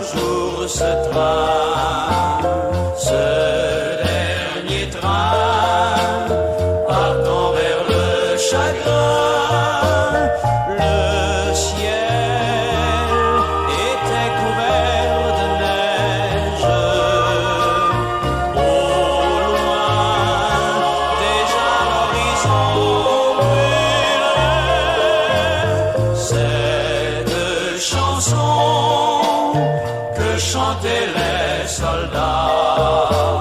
toujours ce train, ce dernier train, partant vers le chagrin. chanter les soldats.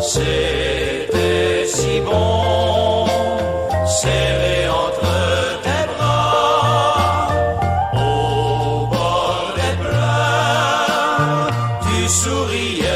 C'était si bon, serré entre tes bras, au bord des pleurs, tu souriais.